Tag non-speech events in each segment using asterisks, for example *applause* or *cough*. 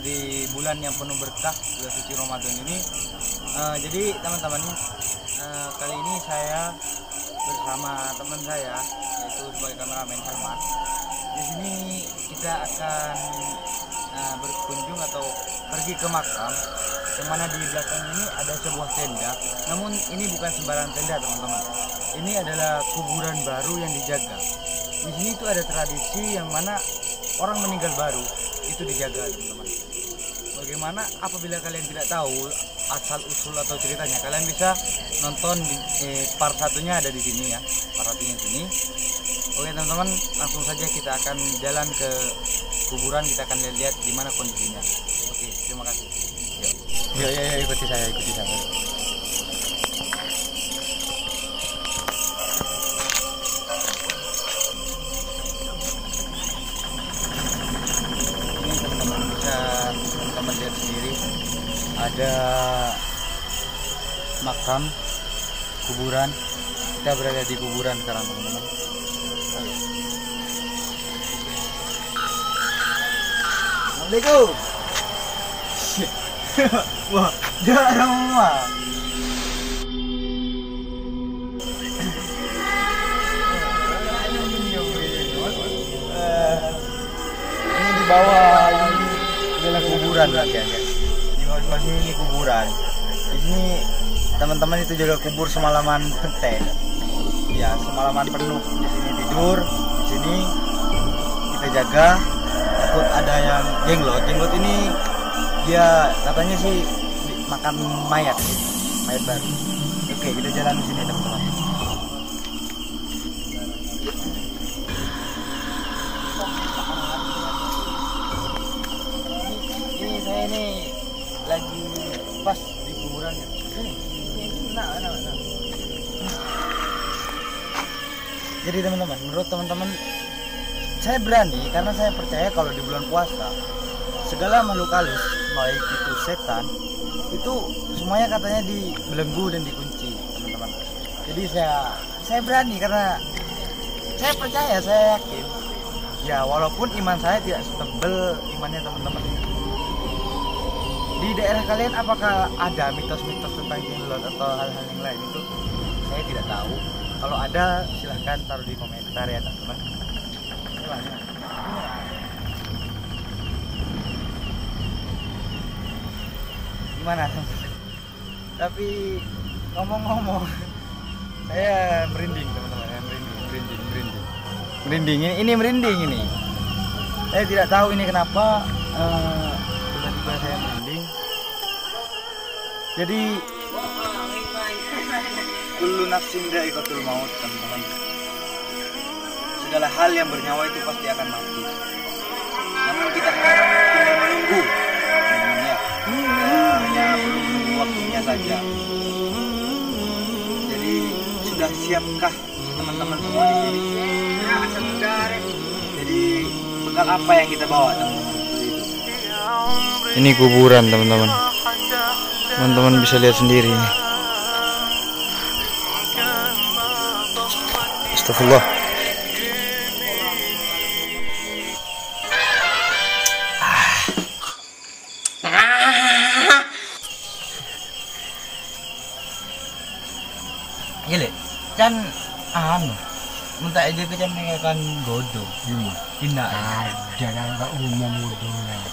Di bulan yang penuh berkah bulan suci Ramadan ini? Eh, jadi teman-teman eh, kali ini saya bersama teman saya yaitu sebagai kameramen Salman. Di sini kita akan eh, berkunjung atau pergi ke makam yang mana di belakang ini ada sebuah tenda. Namun ini bukan sembarang tenda teman-teman. Ini adalah kuburan baru yang dijaga. Di sini itu ada tradisi yang mana orang meninggal baru itu dijaga teman-teman. Bagaimana apabila kalian tidak tahu asal usul atau ceritanya, kalian bisa nonton di eh, part satunya ada di sini ya, part satunya di sini. Oke teman-teman, langsung saja kita akan jalan ke kuburan, kita akan lihat di mana kondisinya. Oke, terima kasih. Yuk. Yuk, yuk, yuk, ikuti saya, ikuti saya. Ada makam kuburan. Kita berada di kuburan sekarang teman-teman. Assalamualaikum. *laughs* Wah jarang mah ini di bawah ini adalah kuburan lah ya sini ini kuburan. Di sini teman-teman itu jaga kubur semalaman petek ya semalaman penuh. Di sini tidur di sini kita jaga. Takut ada yang jenglot. Jenglot ini dia katanya sih makan mayat mayat baru. Oke kita jalan di sini teman-teman pas di kuburannya. Nah, nah, nah. jadi teman-teman menurut teman-teman saya berani karena saya percaya kalau di bulan puasa segala makhluk halus baik itu setan itu semuanya katanya dibelenggu dan dikunci teman-teman. Jadi saya saya berani karena saya percaya saya yakin. Ya walaupun iman saya tidak setebel imannya teman-teman di daerah kalian apakah ada mitos-mitos tentang jinglot atau hal-hal yang lain itu? Saya tidak tahu. Kalau ada silahkan taruh di komentar ya teman-teman. Gimana? Tapi ngomong-ngomong saya merinding teman-teman. Ya merinding merinding merinding. Merinding ini, ini merinding ini. Saya tidak tahu ini kenapa eh, tiba-tiba saya merinding jadi kullu nafsin dha'iqatul maut teman-teman. Segala hal yang bernyawa itu pasti akan mati. Namun kita hanya tinggal menunggu. Teman-teman ya hanya perlu menunggu waktunya saja. Jadi sudah siapkah teman-teman semua di sini? Jadi bekal apa yang kita bawa teman-teman? Ini kuburan teman-teman teman-teman bisa lihat sendiri Astagfirullah Iya le, kan anu, minta aja ke kan kan godong, Hmm. kina Ada yang tak umum lah.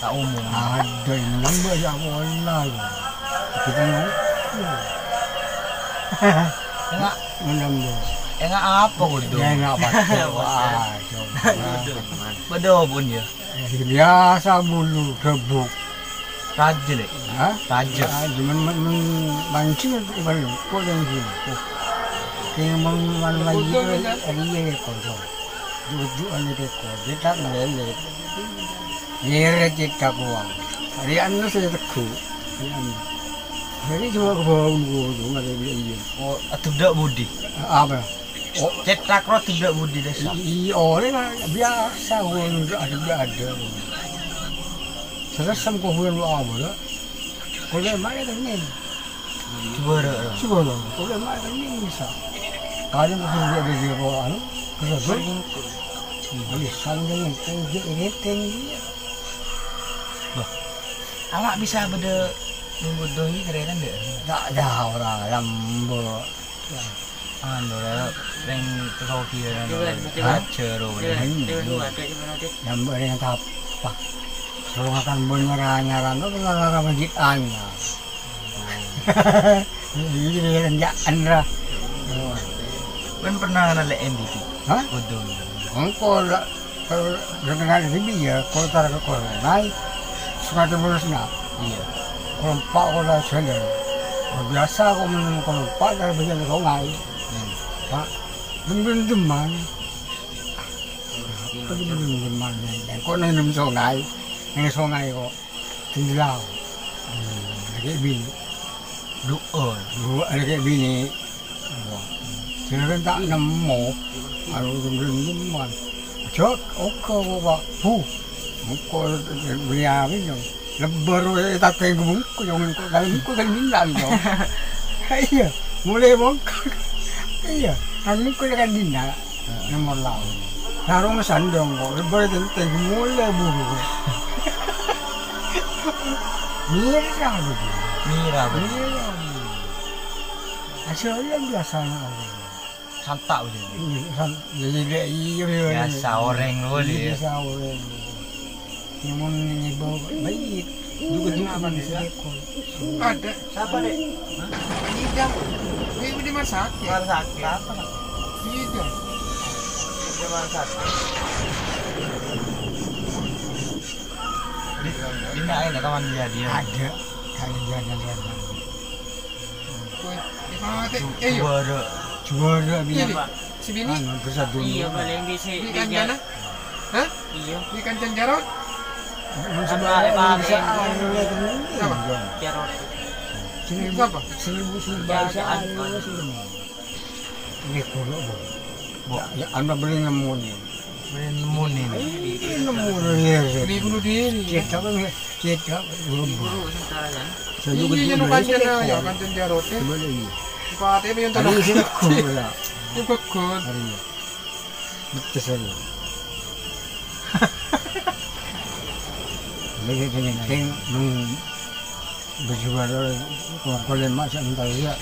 tak umum. Ada yang banyak bola ya. Ngumpul. Enggak, Menambah. enggak apa? Ya enggak pakai. Pakai. Wah, coba. Bedo pun ya. biasa bulu gebuk Raja lek. Hah? Raja. Ah, Cuman men itu baru kau yang sini. Kaya man man lagi ada ye ko so. Dudu ane de ko. Kita ngelele. Nyere kita kuang. Hari anu. Hari anu. Jadi cuma ke bawah ulu tu ada iya. Oh, tidak budi. Apa? Oh, Cetak ro tidak budi desa. i orang kan biasa orang ada ada. Selesai kau hujan lu apa dah? Kau lihat mana kan ni? Coba ro. Coba dong, kau lihat mana kan ni bisa? Kalian mungkin dia ada di bawah anu, ke sana. Boleh sandang tinggi ini tinggi. Awak bisa beda menggodoi keren deh. Tak ada orang lambo. Anu lah, yang tahu kira Coba, coba. Raja ro. Lambo yang apa. Kalau akan menyerah-nyerah, tu kalau masjid anya. Ini dia renjakan lah. Kan pernah nalek MVP. Hah? Godoi. Engkau lah, kalau dengan ini ya, kalau taruh ke kolam naik, sungai terus nak. Iya. Kalau empat kau dah jalan. Kalau biasa kau menang kalau empat dah berjalan ke sungai. Hmm. Pak, bener teman. Kau bener teman. Kau nang dalam sungai, nang sungai kau tinggal. Lagi bini, Duon. dua lagi bini. Jangan tak nemu, alu bener teman. Cok, oke bapak, pu, kau beli apa ni? Lebar eh tak tengok muka jangan kau dalam muka kan bintang kau. Iya, mulai bongkar. Iya, kan muka kan bintang. Nomor lawan. Narong sandong kok, lebar tenteng mulai buru. *laughs* Mira begitu. Mira bener. Mira. Asalnya biasanya orang. Santak bener. Ini kan jadi dia iya iya. Biasa orang lu dia. Biasa orang. Yang mau nyibaw baik. Juga di apa di sekol. Ada. Siapa dek? Tidak. Ini udah masak ya. Kamar sakit. Apa? Sakit. Di mana ini kawan dia dia? Ada. Ada mana? Eh, yuk. Juara. Juara biar. Si bini. Iya paling bisa Di di kanjana. Hah? Iya, kancan jarot. Anu ini. Apa? Ya, bisa ya, anu anu. sini. Ini kulo bu. Bu. Ya, anda beli nemu. Boleh nemu. Ini nih. Beli bunuh diri. Kita kan. Guru sementara kan. Iya, ini na ya. Eh, Coba lagi. Pati mo yung tanong. ini kulo lah. Yung. Hari ini. Betul berjuara kalau tahu ya.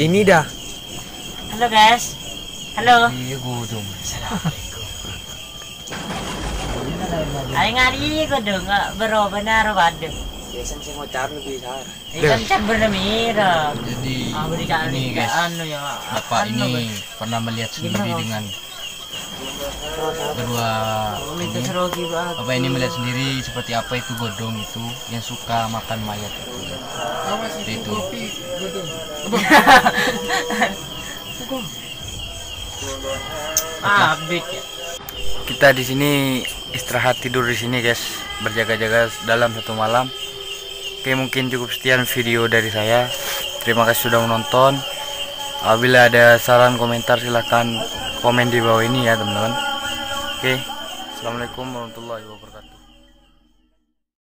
Ini. dah. Halo guys. Halo. Iya gudung. Ay ngari ko dong. Jadi Ah ini guys, anu ya. Bapak anu, ini pernah melihat sendiri dengan kedua Bro. Itu ini. melihat sendiri seperti apa itu godong itu yang suka makan mayat itu. Awas Itu. Godong. *laughs* Ah, ya. Kita di sini istirahat tidur di sini guys, berjaga-jaga dalam satu malam. Oke mungkin cukup sekian video dari saya. Terima kasih sudah menonton. Apabila ada saran komentar silahkan komen di bawah ini ya teman-teman. Oke, assalamualaikum warahmatullahi wabarakatuh.